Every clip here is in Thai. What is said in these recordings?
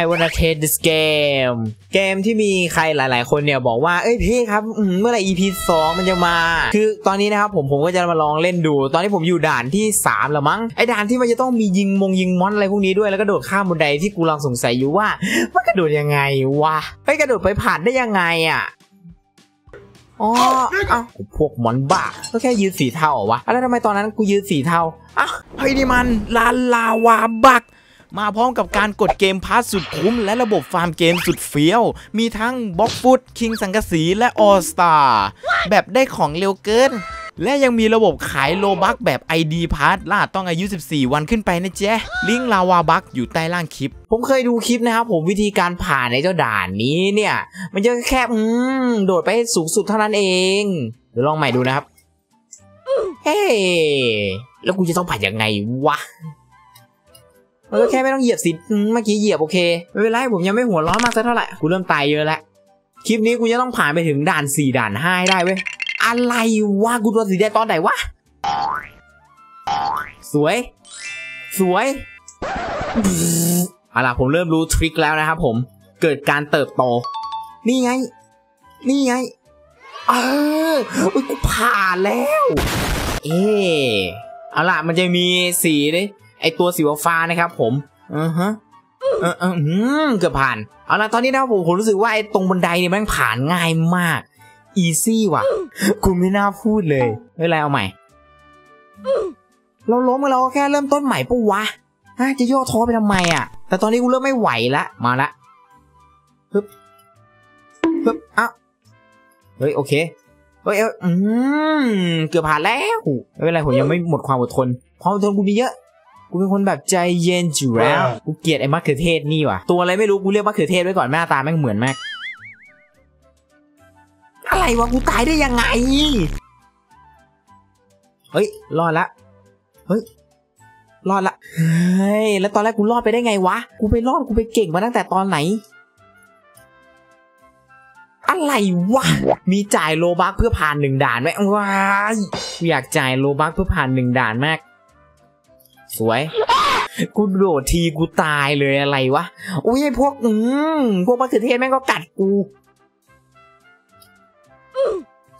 I wanna take this game เกมที่มีใครหลาย ๆ คนเนี่ยบอกว่า เอ้ยพี่ครับเมื่อไหร่ EP 2 มันจะมา คือตอนนี้นะครับผมผมก็จะมาลองเล่นดู ตอนนี้ผมอยู่ด่านที่ 3 แล้วมั้ง ไอ้ด่านที่มันจะต้องมียิงมงยิงมอนอะไรพวกนี้ด้วย แล้วก็โดดข้ามบันไดที่กูลังสงสัยอยู่ว่า มันกระโดดยังไงวะไปกระโดดไปผ่านได้ยังไงอะอ๋อเอ้าพวกมอนบ้าก็แค่ยืนสีเทาเหรอวะ แล้วทำไมตอนนั้นกูยืนสีเทาอะเฮ้ยนี่มันลาลาวาบัก มาพร้อมกับการกดเกมพาสสุดคุ้ม และระบบฟาร์มเกมสุดเฟี้ยว มีทั้งบล็อกฟุตคิงสังกะสีและออสตาแบบได้ของเร็วเกิน และยังมีระบบขายโลบักแบบ ID พาร์ล่าต้องอายุ 14 วันขึ้นไปนะเจ๊ลิงก์ลาวาบักอยู่ใต้ล่างคลิปผมเคยดูคลิปนะครับผมวิธีการผ่านในเจ้าด่านนี้เนี่ย มันจะแค่อืมโดดไปสูงสุดเท่านั้นเองเดี๋ยวลองใหม่ดูนะครับ เฮ้แล้วกูจะต้องผ่านยังไงวะ มันก็แค่ไม่ต้องเหยียบสิอืมเมื่อกี้เหยียบโอเค ไม่เป็นไรผมยังไม่หัวร้อนมากสักเท่าไหร่กูเริ่มตายเยอะแล้วคลิปนี้กูจะต้องผ่านไปถึงด่านสี่ด่านห้าให้ได้เว้ยอะไรวะกูโดนสีแดงตอนไหนวะสวย สวยเอาล่ะผมเริ่มรู้ทริคแล้วนะครับผมเกิดการเติบโต นี่ไง นี่ไง เอออุ๊ยกูผ่านแล้ว เออเอาล่ะมันจะมีสีดิ ไอตัวสีฟ้านะครับ ผมอือฮะเออเอออืมเกือบผ่าน เอาล่ะตอนนี้นะครับผมผมรู้สึกว่าไอตรงบันไดเนี่ยมันผ่านง่ายมาก อีซี่ว่ะกูไม่น่าพูดเลยไม่เป็นไรเอาใหม่ เราล้มกันเราก็แค่เริ่มต้นใหม่ปะวะฮะจะย่อท้อไปทำไมอะ แต่ตอนนี้กูเริ่มไม่ไหวละมาละฮึบฮึบอ้าวเฮ้ยโอเคเฮ้ยเอ้ยอืมเกือบผ่านแล้วไม่เป็นไรผมยังไม่หมดความอดทนความอดทนกูมีเยอะ กูเป็นคนแบบใจเย็นอยู่แล้ว กูเกลียดไอ้มะเขือเทศนี่ว่ะ ตัวอะไรไม่รู้กูเรียกมะเขือเทศไว้ก่อนหน้าตาแม่งเหมือนมาก อะไรวะกูตายได้ยังไง เฮ้ย รอดละ เฮ้ย รอดละ เฮ้ย แล้วตอนแรกกูรอดไปได้ไงวะ กูไปรอดกูไปเก่งมาตั้งแต่ตอนไหนอะไรวะ มีจ่าย Robux เพื่อผ่านหนึ่งด่านไหมว้ายกูอยากจ่าย Robux เพื่อผ่านหนึ่งด่านมาก สวย กูโดดทีกูตายเลยอะไรวะ อุ้ยไอ้พวกอืมพวกมะเขือเทศแม่งก็กัดกู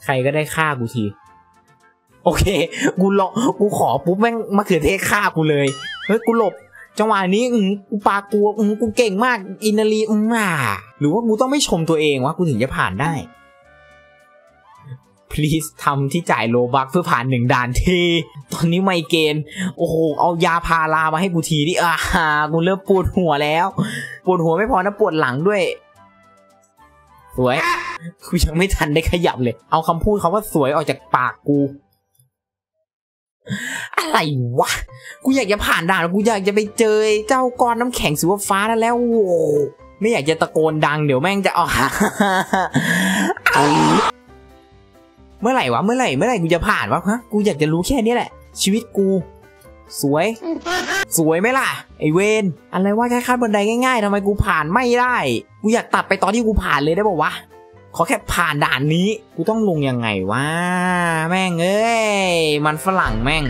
ใครก็ได้ฆ่ากูที โอเค กูรอกูขอปุ๊บแม่งมะเขือเทศฆ่ากูเลย เฮ้ยกูหลบจังหวะนี้อืมกูปากลัวอืมกูเก่งมาก อินาลีอืมอ่าหรือว่ากูต้องไม่ชมตัวเองวะกูถึงจะผ่านได้ please ทำที่จ่าย Robux เพื่อผ่านหนึ่งด่านที ตอนนี้ไมเกรนโอ้โห เอายาพารามาให้กูทีดิอ่ากูเริ่มปวดหัวแล้ว ปวดหัวไม่พอนะปวดหลังด้วย สวย กูยังไม่ทันได้ขยับเลย เอาคำพูดคำว่าสวยออกจากปากกู อะไรวะ กูอยากจะผ่านด่าน กูอยากจะไปเจอเจ้าก้อนน้ำแข็งสีฟ้านั่นแล้ว โอ้ไม่อยากจะตะโกนดังเดี๋ยวแม่งจะออก เมื่อไหร่วะเมื่อไหร่เมื่อไหร่กูจะผ่านวะฮะกูอยากจะรู้แค่นี้แหละ ชีวิตกู สวย สวยไหมล่ะ ไอเวนอะไรว่าแค่ขั้นบันไดง่ายๆทำไมกูผ่านไม่ได้ กูอยากตัดไปตอนที่กูผ่านเลยได้ป่าวะขอแค่ผ่านด่านนี้ กูต้องลงยังไงวะแม่งเอ้ยมันฝรั่งแม่ง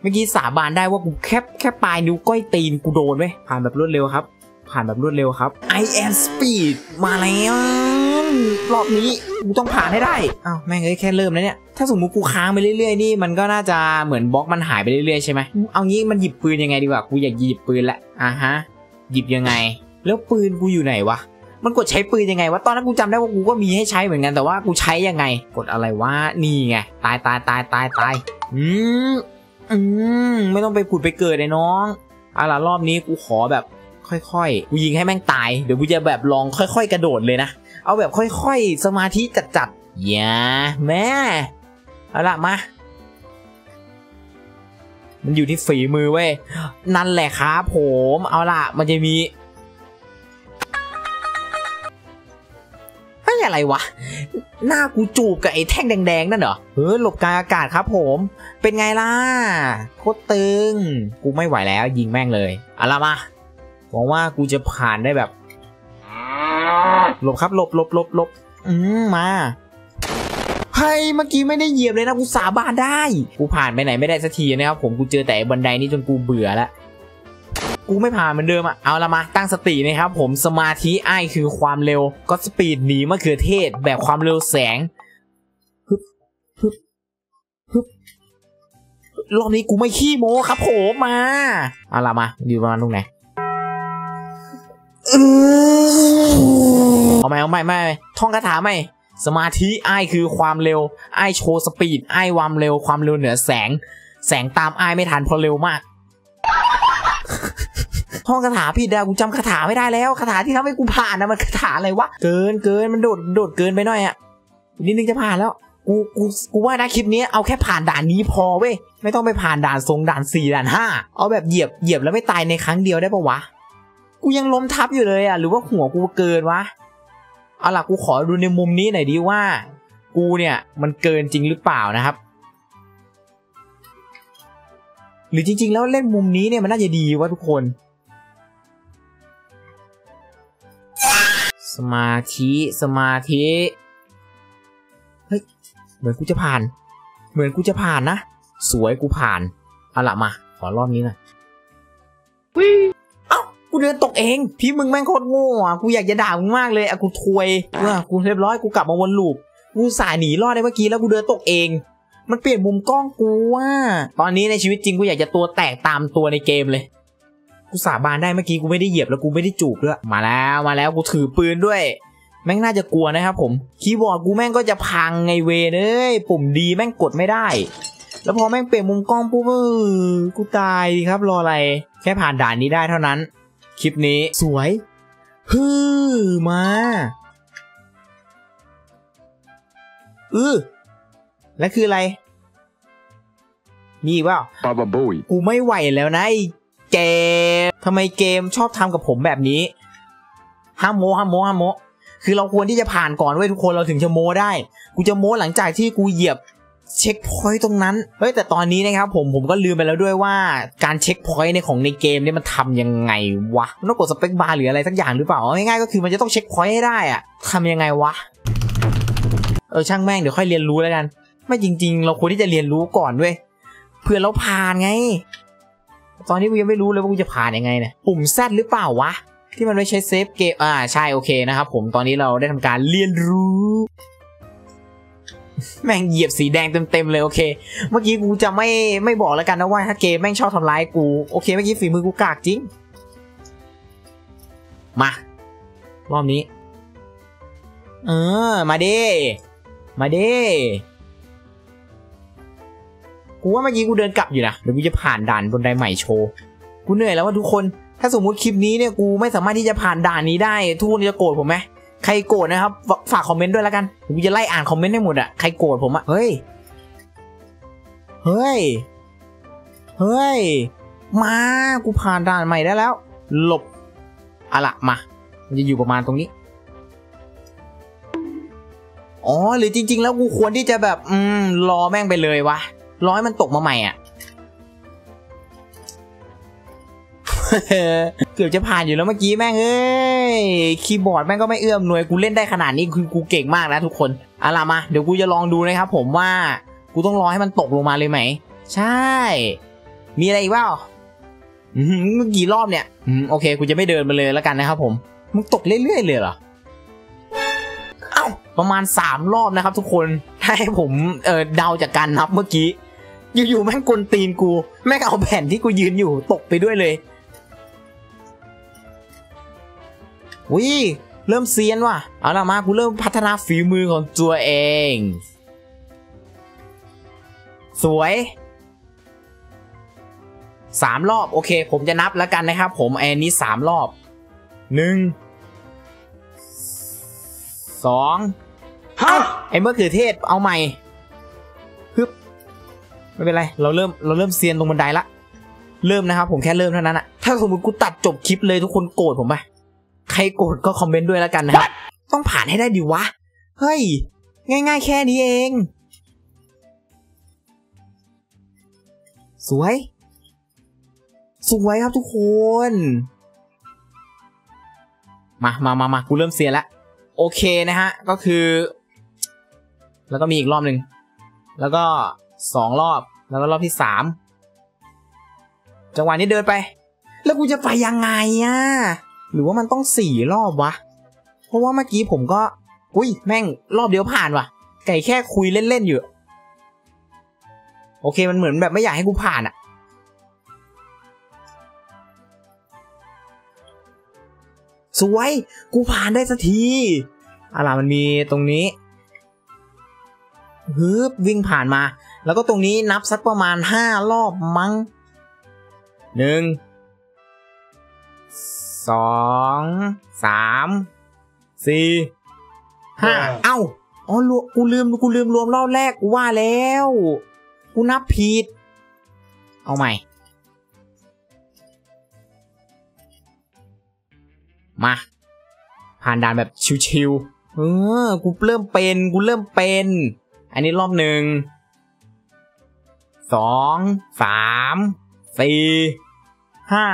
เมื่อกี้สาบานได้ว่ากูแค่แค่ปลายนิ้วก้อยตีนกูโดนไหมผ่านแบบรวดเร็วครับ ผ่านแบบรวดเร็วครับ I am speed มาแล้ว รอบนี้กูต้องผ่านให้ได้อ้าวแม่งเอ้ยแค่เริ่มแล้วเนี่ยถ้าสมมติกูค้างไปเรื่อยๆนี่มันก็น่าจะเหมือนบล็อกมันหายไปเรื่อยๆใช่ไหมเอางี้มันหยิบปืนยังไงดีกว่ากูอยากหยิบปืนละอะฮะหยิบยังไง แล้วปืนกูอยู่ไหนวะมันกดใช้ปืนยังไงวะตอนนั้นกูจำได้ว่ากูก็มีให้ใช้เหมือนกันแต่ว่ากูใช้ยังไง กดอะไรวะนี่ไงตายตายตายตายตายอืมอืมไม่ต้องไปผุดไปเกิดเลยน้องเอาล่ะรอบนี้กูขอแบบค่อยๆ กูยิงให้แม่งตาย เดี๋ยวกูจะแบบลองค่อย ๆ กระโดดเลยนะ เอาแบบค่อยๆ สมาธิจัดๆอย่าแม่ เอาละมา มันอยู่ที่ฝีมือเว้ย นั่นแหละครับผม เอาละมันจะมีเฮ้ยอะไรวะ หน้ากูจูบกับไอ้แท่งแดงๆ นั่นเหรอ เฮ้ยหลบกลางอากาศครับผม เป็นไงล่ะ โคตรตึง กูไม่ไหวแล้วยิงแม่งเลย เอาละมาหวังว่ากูจะผ่านได้แบบ หลบครับหลบหลบหลบหลบอืมมาเฮ้ยเมื่อกี้ไม่ได้เหยียบเลยนะกูสาบานได้ กูผ่านไปไหนไม่ได้สักทีนะครับผมกูเจอแต่บันไดนี้จนกูเบื่อแล้วกูไม่ผ่านเหมือนเดิมอะเอาละมาตั้งสตินะครับผมสมาธิไอคือความเร็วก็สปีดหนีมะเขือเทศแบบความเร็วแสงฮึบฮึบฮึบรอบนี้กูไม่ขี้โม้ครับผมมา เอาละมาอยู่ประมาณตรงไหน เอาไมเอาไม่ไม่ท่องคาถาไม่สมาธิไอคือความเร็วไอโชว์สปีดไอความเร็วความเร็วเหนือแสง แสงตามไอไม่ทันเพราะเร็วมากห้องคาถาผิดอะกูจำคาถาไม่ได้แล้วคาถาที่ทำให้กูผ่านนะมันคาถาอะไรวะเกินเกินมันโดดโดดเกินไปหน่อยอะอีกนิดนึงจะผ่านแล้วกูกูกูว่านะคลิปนี้เอาแค่ผ่านด่านนี้พอเว้ยไม่ต้องไปผ่านด่านทรงด่านสี่ด่านห้าเอาแบบเหยียบเหยียบแล้วไม่ตายในครั้งเดียวได้ปะวะ กูยังล้มทับอยู่เลยอะ หรือว่าหัวกูเกินวะ เอาล่ะกูขอดูในมุมนี้หน่อยดิว่า กูเนี่ยมันเกินจริงหรือเปล่านะครับ หรือจริง ๆ แล้วเล่นมุมนี้เนี่ยมันน่าจะดีวะทุกคน สมาธิสมาธิเฮ้ยเหมือนกูจะผ่าน เหมือนกูจะผ่านนะ สวยกูผ่าน เอาละมา ขอรอบนี้หน่อย กูเดินตกเอง พี่มึงแม่งโคตรโง่อะกูอยากจะด่ามึงมากเลยอะกูทวยเออกูเรียบร้อยกูกลับมาวนลูปกูสายหนีรอดได้เมื่อกี้แล้วกูเดินตกเอง มันเปลี่ยนมุมกล้องกูว่า ตอนนี้ในชีวิตจริงกูอยากจะตัวแตกตามตัวในเกมเลย กูสาบานได้เมื่อกี้กูไม่ได้เหยียบแล้วกูไม่ได้จูบด้วย มาแล้วมาแล้วกูถือปืนด้วย แม่งน่าจะกลัวนะครับผม คีย์บอร์ดกูแม่งก็จะพังไงเวเอ้ยปุ่มดีแม่งกดไม่ได้ แล้วพอแม่งเปลี่ยนมุมกล้องปุ๊บกูตายดิครับรออะไร แค่ผ่านด่านนี้ได้เท่านั้น คลิปนี้สวยฮือมาอือแล้วคืออะไรมีอีกเปล่า Baba Bowie. กูไม่ไหวแล้วนะไอ้เกมทำไมเกมชอบทำกับผมแบบนี้ห้ามโมห้ามโมห้ามโมคือเราควรที่จะผ่านก่อนเว้ยทุกคนเราถึงจะโมได้ กูจะโมหลังจากที่กูเหยียบ checkpoint ตรงนั้น เฮ้ยแต่ตอนนี้นะครับผมผมก็ลืมไปแล้วด้วยว่าการ checkpoint ในของในเกมเนี่ยมันทำยังไงวะมันต้องกด space bar หรืออะไรสักอย่างหรือเปล่าง่ายๆก็คือมันจะต้อง checkpoint ให้ได้อะทำยังไงวะ เออช่างแม่งเดี๋ยวค่อยเรียนรู้แล้วกัน ไม่จริง ๆ เราควรที่จะเรียนรู้ก่อนเว้ยเพื่อเราผ่านไง ตอนนี้กูยังไม่รู้เลยว่ากูจะผ่านยังไงเนี่ยปุ่มแซดหรือเปล่าวะที่มันไม่ใช้เซฟเกมอ่าใช่โอเคนะครับผมตอนนี้เราได้ทำการเรียนรู้ แม่งเหยียบสีแดงเต็มๆเลยโอเค เมื่อกี้กูจะไม่ไม่บอกแล้วกันนะว่าถ้าเกมแม่งชอบทำร้ายกูโอเคเมื่อกี้ฝีมือกูกากจริง มารอบนี้ เออ มาเด้มาเด้กูว่าเมื่อกี้กูเดินกลับอยู่นะเดี๋ยวกูจะผ่านด่านบนไดใหม่โชว์กูเหนื่อยแล้วว่าทุกคน ถ้าสมมุติคลิปนี้เนี่ยกูไม่สามารถที่จะผ่านด่านนี้ได้ทุกคนจะโกรธผมไหม ใครโกรธนะครับ ฝากคอมเมนต์ด้วยแล้วกันเดี๋ยวกูจะไล่อ่านคอมเมนต์ให้หมดอะใครโกรธผมอะเฮ้ย เฮ้ย เฮ้ย มา กูผ่านด่านใหม่ได้แล้ว หลบอะละมา มันจะอยู่ประมาณตรงนี้ อ๋อ หรือจริง ๆ แล้วกูควรที่จะแบบ อืม รอแม่งไปเลยวะรอให้มันตกมาใหม่อะเกือบจะผ่านอยู่แล้วเมื่อกี้แม่งเอ้ย คีย์บอร์ดแม่งก็ไม่เอื้อมหน่วยกูเล่นได้ขนาดนี้คือกูเก่งมากนะทุกคนเอาล่ะมาเดี๋ยวกูจะลองดูนะครับผมว่ากูต้องรอให้มันตกลงมาเลยไหม ใช่ มีอะไรอีกเปล่าอืมเมื่อกี่รอบเนี่ยอืมโอเคกูจะไม่เดินมาเลยแล้วกันนะครับผมมึงตกเรื่อยๆเลยเหรอเอ้าประมาณสามรอบนะครับ ทุกคนถ้าให้ผมเออเดาจากการนับเมื่อกี้ อยู่ๆแม่งกลตีนกู แม่งเอาแผ่นที่กูยืนอยู่ตกไปด้วยเลย วิเริ่มเซียนว่ะ เอาละมากูเริ่มพัฒนาฝีมือของตัวเอง สวยสามรอบโอเค ผมจะนับแล้วกันนะครับ ผมไอันนี้สามรอบหนึ่งสองเอ้าไอ้มะเขือเทศเอาใหม่ฮึบไม่เป็นไร เราเริ่มเราเริ่มเซียนตรงบันไดละ เริ่มนะครับผมแค่เริ่มเท่านั้นอะถ้าสมมติกูตัดจบคลิปเลยทุกคนโกรธผมไปใครโกรธก็คอมเมนต์ด้วยแล้วกันนะครับ ต้องผ่านให้ได้ดิวะ เฮ้ย ง่าย ๆ แค่นี้เอง สวย สวยครับทุกคน มามามามากูเริ่มเซียนแล้ว โอเคนะฮะ ก็คือ แล้วก็มีอีกรอบหนึ่ง แล้วก็สองรอบ แล้วก็รอบที่สาม จังหวะนี้เดินไป แล้วกูจะไปยังไงอะ หรือว่ามันต้องสี่รอบวะ เพราะว่าเมื่อกี้ผมก็ อุ้ยแม่งรอบเดียวผ่านวะไก่แค่คุยเล่นๆอยู่ โอเคมันเหมือนแบบไม่อยากให้กูผ่านอะสวย กูผ่านได้สักทีอะไรมันมีตรงนี้ฮึบวิ่งผ่านมา แล้วก็ตรงนี้นับสักประมาณห้ารอบมั้งหนึ่ง สองสามสี่ห้าเอ้าอ๋อรวมกูลืมกูลืมรวมรอบแรกกูว่าแล้ว กูนับผิด เอาใหม่ มา ผ่านด่านแบบชิวๆเออ กูเริ่มเป็น กูเริ่มเป็น อันนี้รอบหนึ่งสองสามสี่ห้า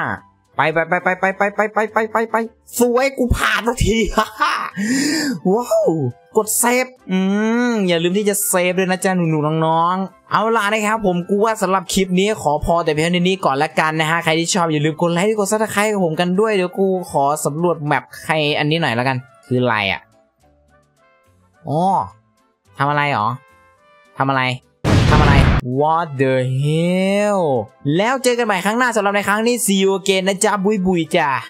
ไปไปไปไปไปไปไปไปไปไปไปสวยกูผ่านสักทีฮ่าฮ่าว้าวกดเซฟอืมอย่าลืมที่จะเซฟด้วยนะจ๊ะหนูๆน้องๆเอาล่ะนะครับผมกูว่าสำหรับคลิปนี้ขอพอแต่เพียงเท่านี้ก่อนละกันนะฮะใครที่ชอบอย่าลืมกดไลค์กด subscribe กับผมกันด้วยเดี๋ยวกูขอสำรวจ map ใครอันนี้หน่อยละกัน คืออะไรอะอ๋อทำอะไรหรอทำอะไร What the hell แล้วเจอกันใหม่ครั้งหน้าสำหรับในครั้งนี้ see you again นะจ๊ะบุยบุยจ้า